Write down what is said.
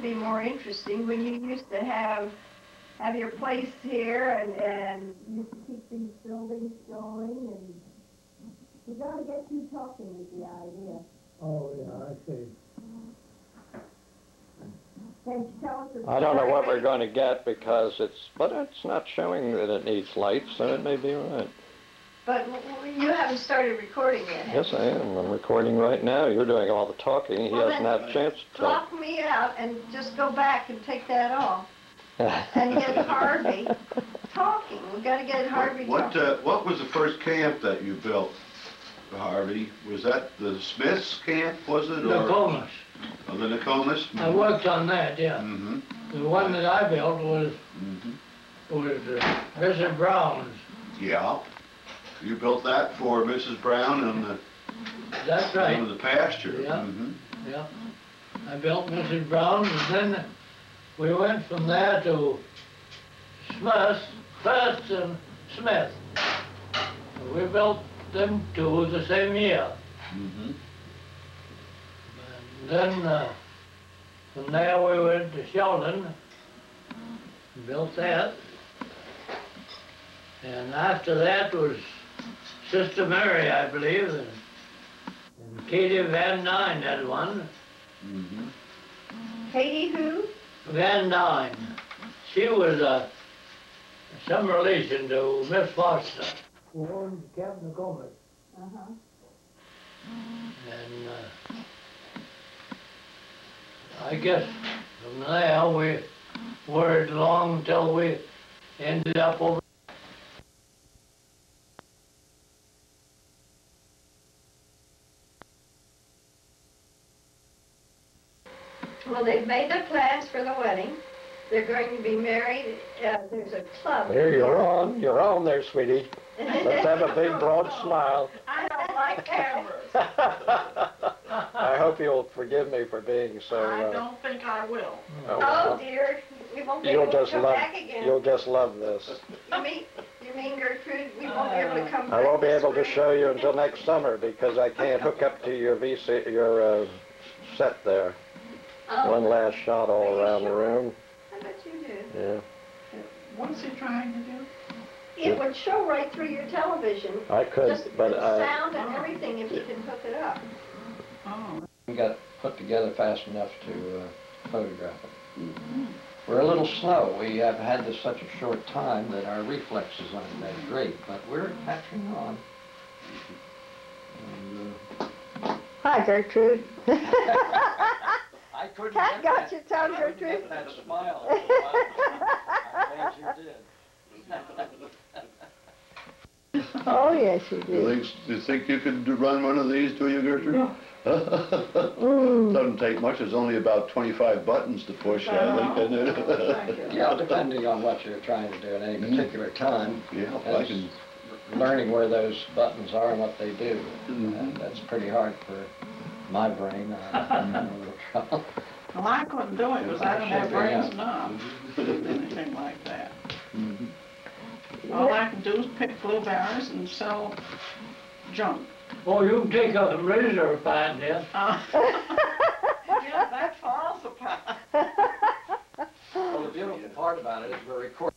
to be more interesting when you used to have have your place here and and used to keep these buildings going and we got to get you talking is the idea. Oh, yeah, I see. Can you tell us a I don't know what we're going to get because it's, but it's not showing that it needs lights, so it may be all right. But w- w- you haven't started recording yet. have Yes, I am. I'm recording right now. You're doing all the talking. He Well, hasn't had a chance to talk. Block me out and just go back and take that off. and get Harvey talking. We've got to get Harvey What, talking. uh, what was the first camp that you built, Harvey? Was that the Smiths camp, was it? or- Nokomis. Oh, the Nokomis? I worked on that, yeah. Mm-hmm, The one that I built was, mm-hmm. was uh, Mrs. Brown's. Yeah. You built that for Mrs. Brown and the, That's and right, the pasture? Yeah. Mhm. yeah. I built Mrs. Brown's and then we went from there to Smith, First and Smith. We built them two the same year. Mhm. And then, uh, from there we went to Sheldon, built that. And after that was Sister Mary, I believe, and, and Katie Van Dyne had one. Mm -hmm. Katie who? Van Dyne. She was uh, some relation to Miss Foster, who owned Captain Comet. Uh-huh. And uh, I guess from there we worried long till we ended up over. Well, they've made their plans for the wedding. They're going to be married. Uh, there's a club. Here, you're on. You're on there, sweetie. Let's have a big, broad smile. I don't like cameras. I hope you'll forgive me for being so. I Uh, don't think I will. Oh dear, we won't be You'll able to just come love. back again. You'll just love this. You mean, you mean Gertrude, we won't be able to come back? I won't be this able to show you until next summer because I can't hook up to your VC, your uh, set there. Oh, One last shot all around the room. I bet you do. Yeah, What's he trying to do? It would show right through your television, I could, just but the I. sound and everything if you can hook it up. Oh, We got put together fast enough to uh, photograph it. We're a little slow. We have had this such a short time that our reflexes aren't that great, but we're catching on. And, uh, Hi, Gertrude. I couldn't Cat get got that- your tongue, I couldn't Gertrude. get that smile. for a while. I'm glad you did. Oh, yes, you You think, you think you could run one of these, do you, Gertrude? Mm. Doesn't take much, there's only about twenty-five buttons to push, I think, isn't it? Yeah, depending on what you're trying to do at any Mhm. particular time. Yeah, I can, learning where those buttons are and what they do. Mhm. And that's pretty hard for my brain. I have a little trouble. well, I couldn't do it because I don't have brains enough to do anything like that. Mhm. All I can do is pick blueberries and sell junk. Oh, you can take a razor apart there. Uh, Yeah, that falls apart. Well, the beautiful part about it is we're recording